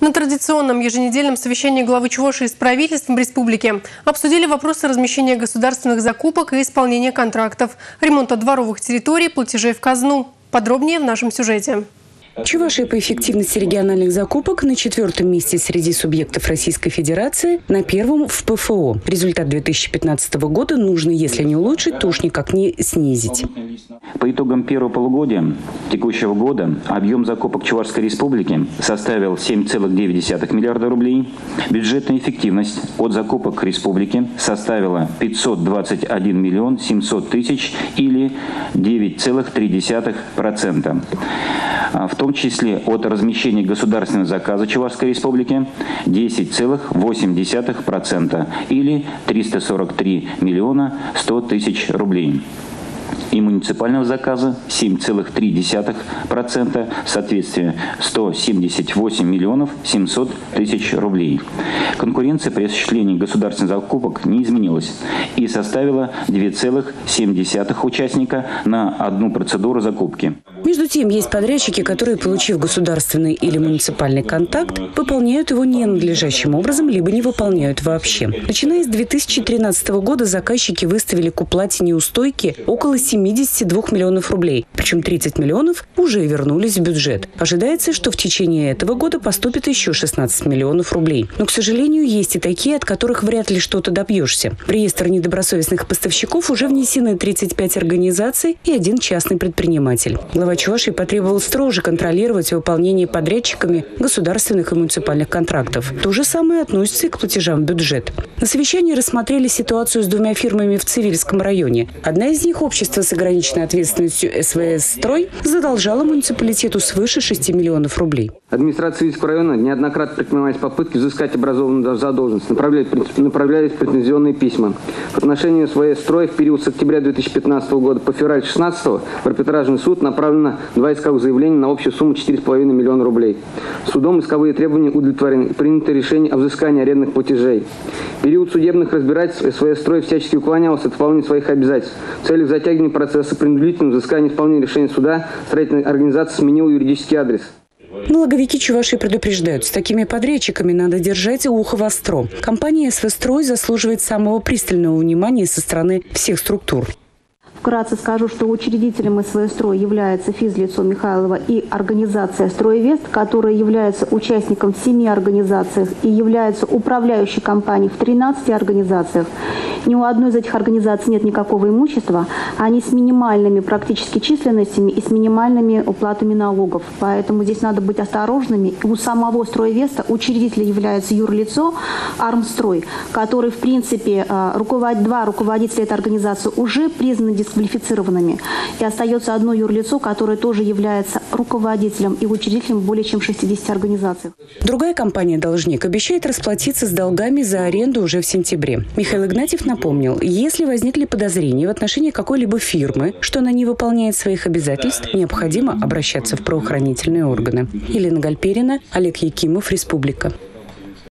На традиционном еженедельном совещании главы Чувашии с правительством республики обсудили вопросы размещения государственных закупок и исполнения контрактов, ремонта дворовых территорий, платежей в казну. Подробнее в нашем сюжете. Чувашия по эффективности региональных закупок на четвертом месте среди субъектов Российской Федерации, на первом в ПФО. Результат 2015 года нужно, если не улучшить, то уж никак не снизить. По итогам первого полугодия текущего года объем закупок Чувашской Республики составил 7,9 миллиарда рублей. Бюджетная эффективность от закупок республики составила 521 миллион 700 тысяч или 9,3%. А, в том числе от размещения государственного заказа Чувашской Республики 10,8% или 343 миллиона 100 тысяч рублей и муниципального заказа 7,3%, соответствие 178 миллионов 700 тысяч рублей. Конкуренция при осуществлении государственных закупок не изменилась и составила 2,7 участника на одну процедуру закупки. Между тем, есть подрядчики, которые, получив государственный или муниципальный контакт, выполняют его ненадлежащим образом, либо не выполняют вообще. Начиная с 2013 года заказчики выставили к уплате неустойки около 72 миллионов рублей. Причем 30 миллионов уже вернулись в бюджет. Ожидается, что в течение этого года поступит еще 16 миллионов рублей. Но, к сожалению, есть и такие, от которых вряд ли что-то добьешься. В реестр недобросовестных поставщиков уже внесены 35 организаций и один частный предприниматель. Глава глава Чувашии потребовал строже контролировать выполнение подрядчиками государственных и муниципальных контрактов. То же самое относится и к платежам в бюджет. На совещании рассмотрели ситуацию с двумя фирмами в Цивильском районе. Одна из них, общество с ограниченной ответственностью СВС «Строй», задолжала муниципалитету свыше 6 миллионов рублей. Администрация Цивильского района неоднократно предпринимает попытки взыскать образованную задолженность, направляет, направляет претензионные письма. В отношении СВС «Строй» в период с октября 2015 года по февраль 2016 в арбитражный суд направлен направлено два исковых заявления на общую сумму 4,5 миллиона рублей. Судом исковые требования удовлетворены. Принято решение о взыскании арендных платежей. Период судебных разбирательств СВС «Строй» всячески уклонялся от выполнения своих обязательств. В целях затягивания процесса принудительного взыскания исполнения решения суда строительная организация сменила юридический адрес. Налоговики Чуваши предупреждают, с такими подрядчиками надо держать ухо востро. Компания СВ «Строй» заслуживает самого пристального внимания со стороны всех структур. Вкратце скажу, что учредителем СВСтрой является физлицо Михайлова и организация «Стройвест», которая является участником в семи организациях и является управляющей компанией в 13 организациях. Ни у одной из этих организаций нет никакого имущества. Они с минимальными практически численностями и с минимальными уплатами налогов. Поэтому здесь надо быть осторожными. У самого «Стройвеста» учредитель является юрлицо «Армстрой», который, в принципе, э, руководит, два руководителя этой организации уже признаны дисквалифицированными. И остается одно юрлицо, которое тоже является руководителем и учредителем более чем 60 организаций. Другая компания-должник обещает расплатиться с долгами за аренду уже в сентябре. Михаил Игнатьев напомнил, если возникли подозрения в отношении какой-либо фирмы, что она не выполняет своих обязательств, необходимо обращаться в правоохранительные органы. Елена Гальперина, Олег Якимов, Республика.